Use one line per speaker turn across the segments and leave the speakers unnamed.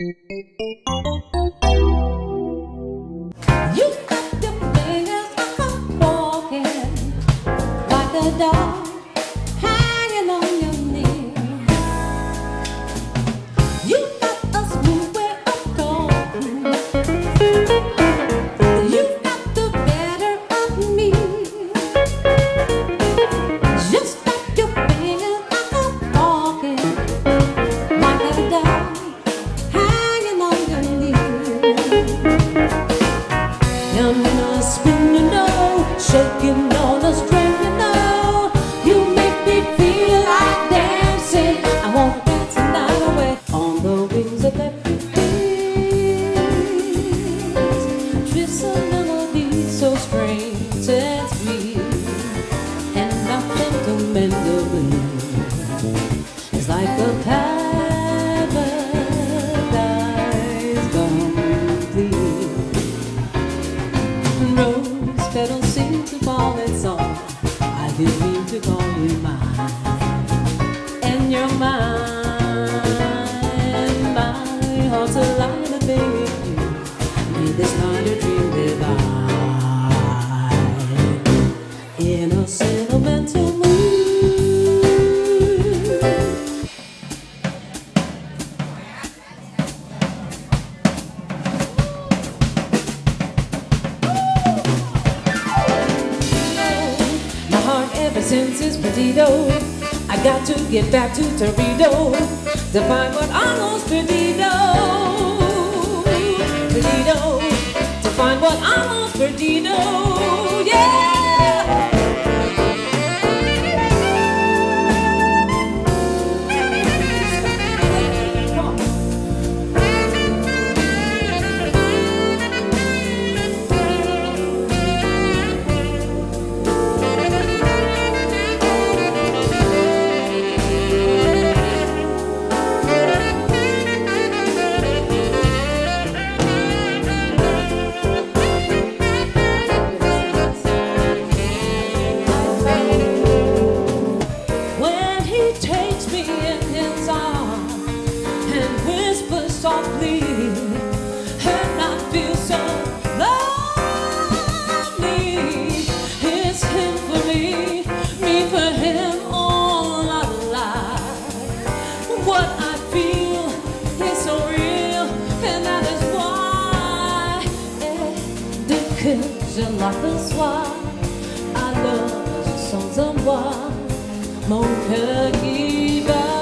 Thank you. walking on the strength. ever since is Perdido. I got to get back to Torito to find what I lost Perdido. Perdido, to find what I lost Perdido. je m'aperçois, alors je sens en moi mon cœur qui bat.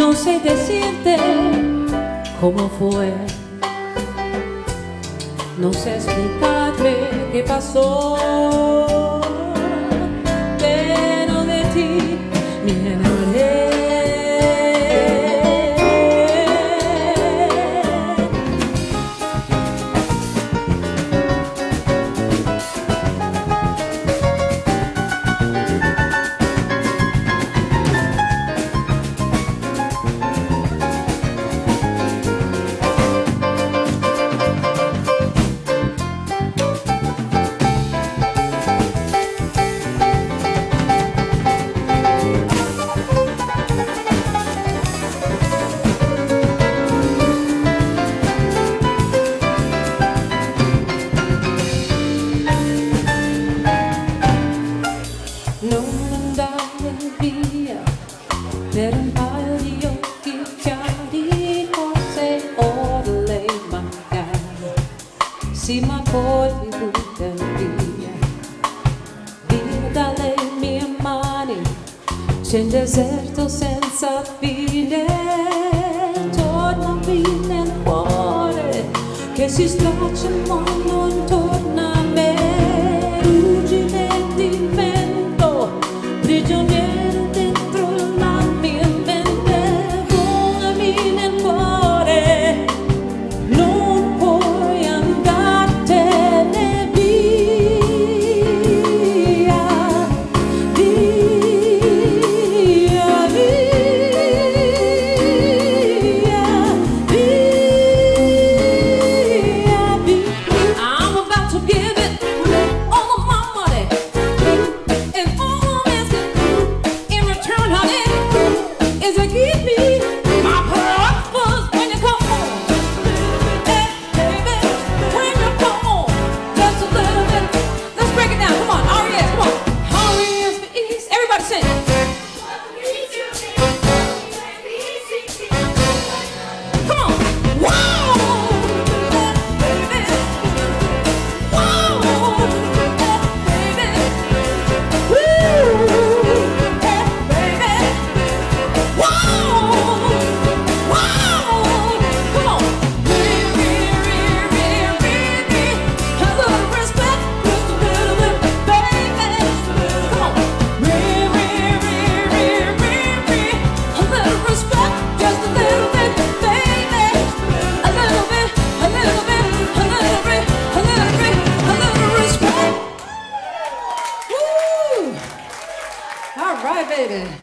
no sé decirte cómo fue. No sé explicarte qué pasó, pero de ti me enamoré. fuori mi buttano via. Via dalle mie mani c'è un deserto senza fine. Torna qui nel cuore che si straccia il mondo intorno. Aire.